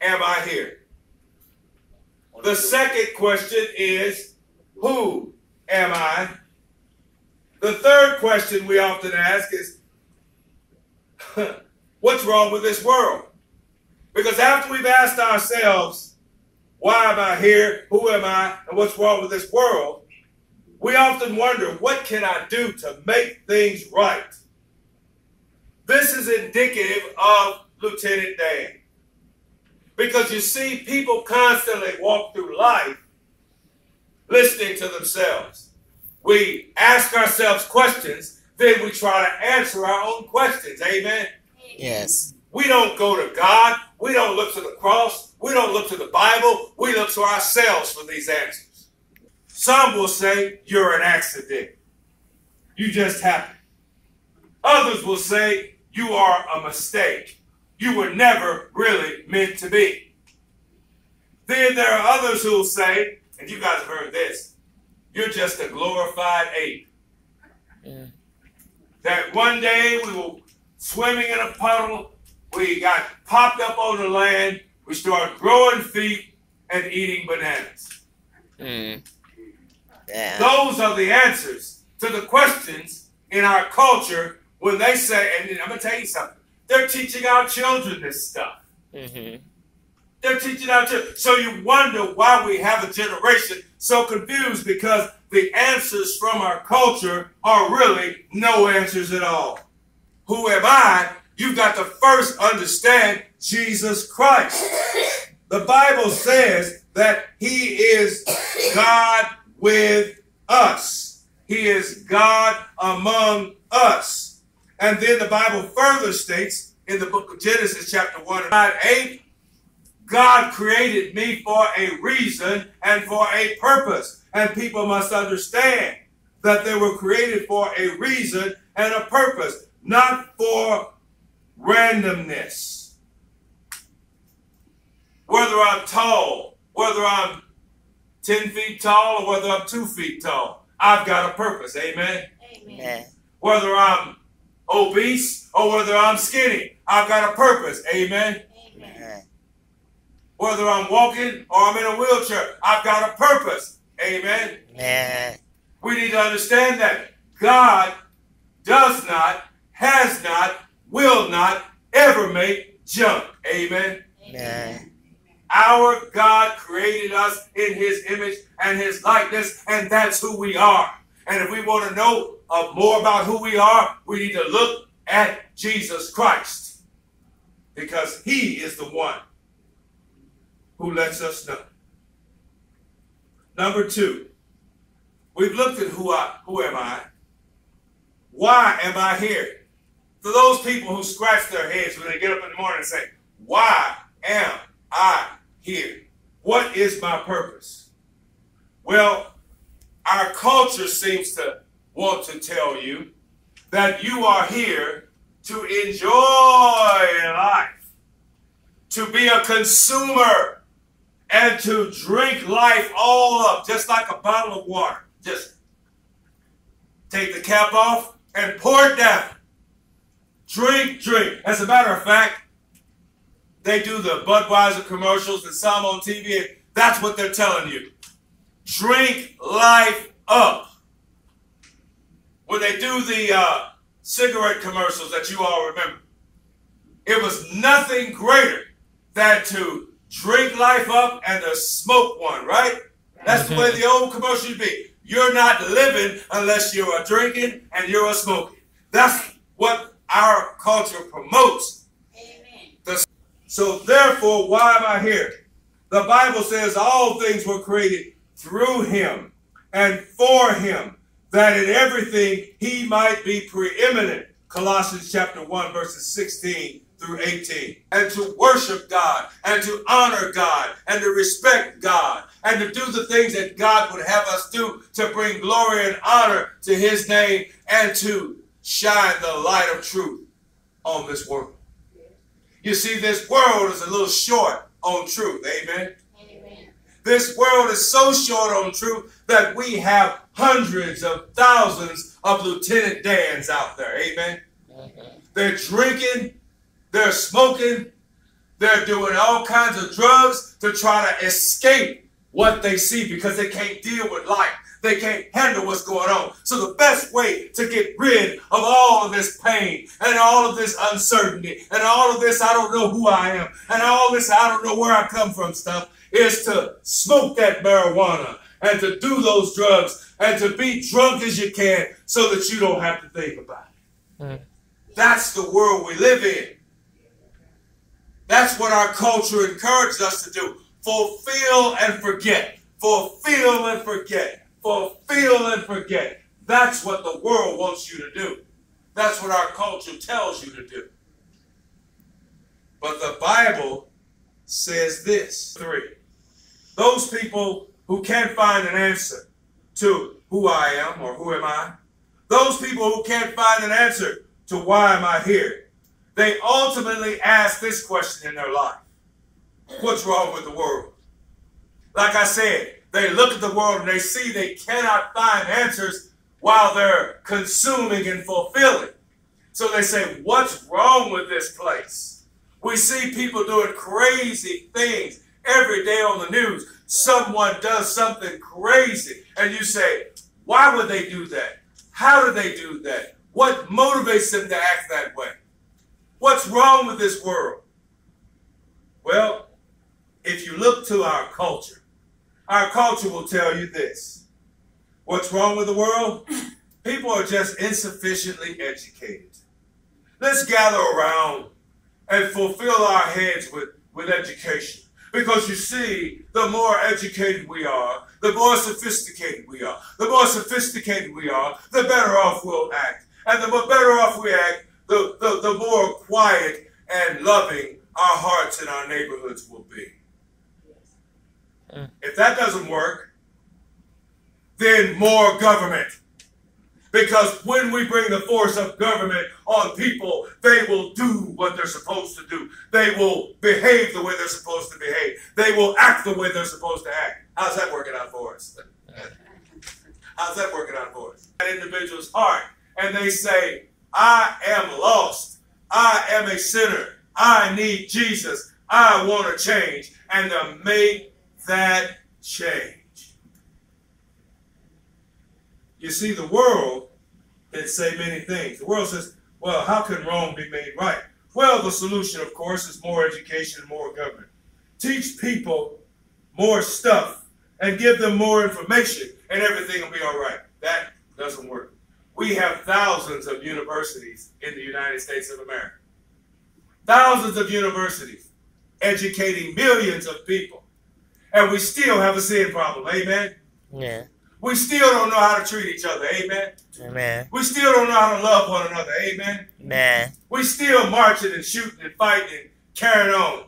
am I here? The second question is, who am I? The third question we often ask is, what's wrong with this world? Because after we've asked ourselves, why am I here? Who am I? And what's wrong with this world? We often wonder, what can I do to make things right? This is indicative of Lieutenant Dan. Because you see, people constantly walk through life listening to themselves. We ask ourselves questions, then we try to answer our own questions. Amen? Yes. We don't go to God. We don't look to the cross. We don't look to the Bible. We look to ourselves for these answers. Some will say, You're an accident. You just happened. Others will say, You are a mistake. You were never really meant to be. Then there are others who will say, and you guys have heard this, you're just a glorified ape. Yeah. That one day we were swimming in a puddle, we got popped up on the land, we started growing feet and eating bananas. Mm. Yeah. Those are the answers to the questions in our culture when they say, and I'm going to tell you something, they're teaching our children this stuff. hmm They're teaching our children. So you wonder why we have a generation so confused because the answers from our culture are really no answers at all. Who am I? You've got to first understand Jesus Christ. The Bible says that he is God with us. He is God among us. And then the Bible further states in the book of Genesis, chapter 1 and 8, God created me for a reason and for a purpose. And people must understand that they were created for a reason and a purpose, not for randomness. Whether I'm tall, whether I'm 10 feet tall, or whether I'm 2 feet tall, I've got a purpose. Amen. Yeah. Whether I'm obese or whether I'm skinny, I've got a purpose. Amen. Yeah. Whether I'm walking or I'm in a wheelchair, I've got a purpose. Amen. Yeah. We need to understand that God does not, has not, will not ever make junk. Amen. Yeah. Our God created us in his image and his likeness, and that's who we are. And if we want to know uh, more about who we are, we need to look at Jesus Christ because he is the one who lets us know. Number two, we've looked at who I who am I? Why am I here? For those people who scratch their heads when they get up in the morning and say, Why am I here? What is my purpose? Well, our culture seems to want to tell you that you are here to enjoy life, to be a consumer, and to drink life all up, just like a bottle of water. Just take the cap off and pour it down. Drink, drink. As a matter of fact, they do the Budweiser commercials and some on TV, and that's what they're telling you. Drink life up. When they do the uh, cigarette commercials that you all remember, it was nothing greater than to drink life up and to smoke one, right? That's the way the old commercial should be. You're not living unless you are drinking and you are smoking. That's what our culture promotes. The- so therefore, why am I here? The Bible says all things were created through him and for him, that in everything he might be preeminent. Colossians chapter 1, verses 16 through 18. And to worship God, and to honor God, and to respect God, and to do the things that God would have us do to bring glory and honor to his name, and to shine the light of truth on this world. You see, this world is a little short on truth. Amen. This world is so short on truth that we have hundreds of thousands of Lieutenant Dans out there. Amen. Mm-hmm. They're drinking, they're smoking, They're doing all kinds of drugs to try to escape what they see because they can't deal with life. They can't handle what's going on. So the best way to get rid of all of this pain and all of this uncertainty and all of this I don't know who I am and all this I don't know where I come from stuff is to smoke that marijuana and to do those drugs and to be drunk as you can so that you don't have to think about it. Mm. That's the world we live in. That's what our culture encouraged us to do. Fulfill and forget. Fulfill and forget. Fulfill and forget. That's what the world wants you to do. That's what our culture tells you to do. But the Bible says this. Three. Those people who can't find an answer to who I am or who am I, those people who can't find an answer to why am I here, they ultimately ask this question in their life. What's wrong with the world? Like I said, they look at the world and they see they cannot find answers while they're consuming and fulfilling. So they say, what's wrong with this place? We see people doing crazy things every day on the news. Someone does something crazy and you say, why would they do that? How do they do that? What motivates them to act that way? What's wrong with this world? Well, if you look to our culture, our culture will tell you this. What's wrong with the world? People are just insufficiently educated. Let's gather around and fulfill our heads with, with education. Because you see, the more educated we are, the more sophisticated we are. The more sophisticated we are, the better off we'll act. And the more better off we act, the, the, the more quiet and loving our hearts and our neighborhoods will be. If that doesn't work, then more government. Because when we bring the force of government on people, they will do what they're supposed to do. They will behave the way they're supposed to behave. They will act the way they're supposed to act. How's that working out for us? How's that working out for us? An individual's heart, and they say, I am lost. I am a sinner. I need Jesus. I want to change. And to make that change. You see, the world can say many things. The world says, well, how can wrong be made right? Well, the solution, of course, is more education and more government. Teach people more stuff and give them more information, and everything will be all right. That doesn't work. We have thousands of universities in the United States of America. Thousands of universities educating millions of people. And we still have a sin problem. Amen? Yeah. We still don't know how to treat each other. Amen? Amen. We still don't know how to love one another. Amen? Man. We still marching and shooting and fighting and carrying on.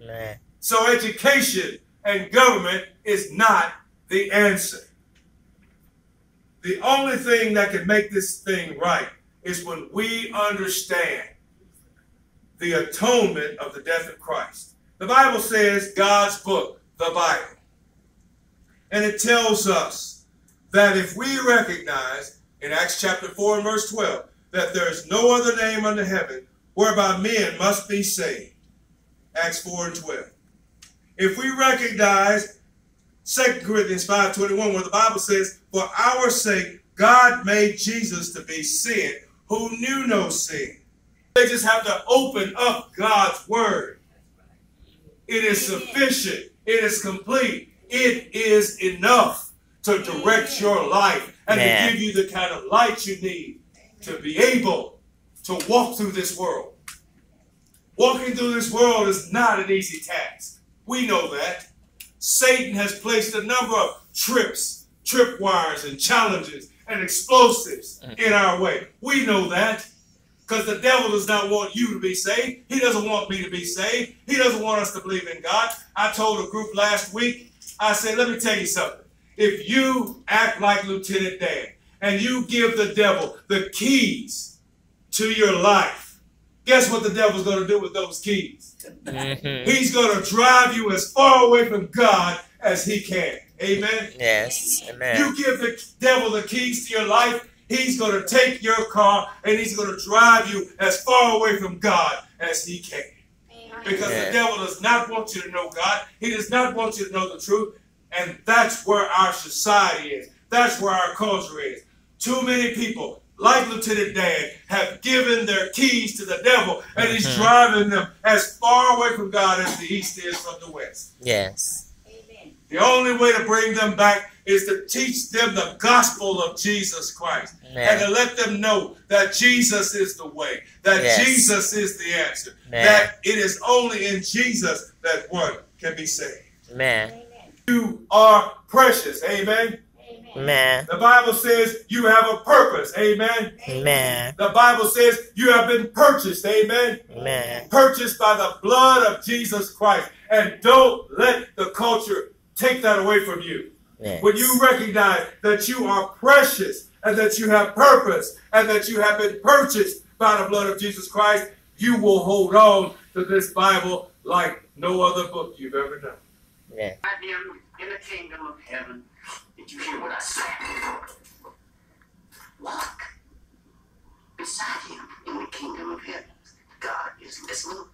Man. So education and government is not the answer. The only thing that can make this thing right is when we understand the atonement of the death of Christ. The Bible says God's book, the Bible. And it tells us that if we recognize in Acts chapter 4 and verse 12 that there is no other name under heaven whereby men must be saved. Acts 4 and 12. If we recognize 2 Corinthians 5.21 where the Bible says, For our sake God made Jesus to be sin who knew no sin. They just have to open up God's word. It is sufficient. It is complete. It is enough to direct your life and Man. to give you the kind of light you need to be able to walk through this world. Walking through this world is not an easy task. We know that. Satan has placed a number of trips, tripwires, and challenges and explosives mm. in our way. We know that because the devil does not want you to be saved. He doesn't want me to be saved. He doesn't want us to believe in God. I told a group last week, I said, let me tell you something. If you act like Lieutenant Dan and you give the devil the keys to your life, guess what the devil's going to do with those keys? Mm-hmm. He's going to drive you as far away from God as he can. Amen? Yes. Amen. You give the devil the keys to your life, he's going to take your car and he's going to drive you as far away from God as he can. Because Yeah. the devil does not want you to know God. He does not want you to know the truth. And that's where our society is. That's where our culture is. Too many people, like Lieutenant Dan, have given their keys to the devil, and he's Mhm. driving them as far away from God as the east is from the west. Yes. Amen. The only way to bring them back is to teach them the gospel of Jesus Christ and to let them know that Jesus is the way, that Yes. Jesus is the answer, Man. that it is only in Jesus that one can be saved. Man. Amen. You are precious, amen. Amen. Man. The Bible says you have a purpose, amen. Man. The Bible says you have been purchased, amen. Man. Purchased by the blood of Jesus Christ. And don't let the culture take that away from you. Yes. When you recognize that you are precious and that you have purpose and that you have been purchased by the blood of Jesus Christ, you will hold on to this Bible like no other book you've ever known. Yes. I am in the kingdom of heaven. Did you hear what I said? Walk beside him in the kingdom of heaven. God is listening.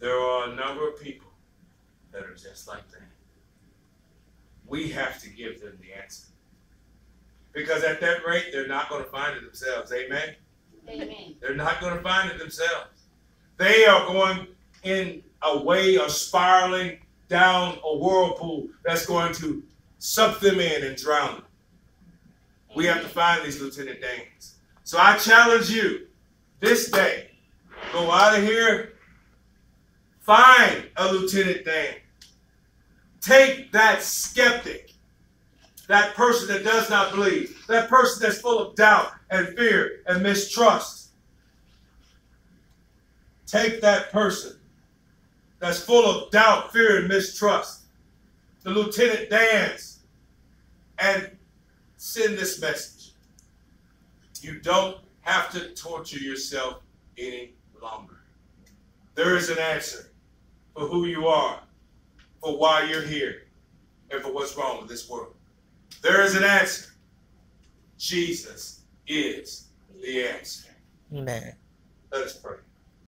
There are a number of people that are just like that. We have to give them the answer. Because at that rate, they're not going to find it themselves. Amen? Amen. They're not going to find it themselves. They are going in a way of spiraling down a whirlpool that's going to suck them in and drown them. We have to find these Lieutenant Danes. So I challenge you this day go out of here, find a Lieutenant Dane. Take that skeptic, that person that does not believe, that person that's full of doubt and fear and mistrust. Take that person that's full of doubt, fear, and mistrust, the Lieutenant Dans, and send this message. You don't have to torture yourself any longer. There is an answer for who you are, for why you're here, and for what's wrong with this world. There is an answer. Jesus is the answer. Amen. Let us pray.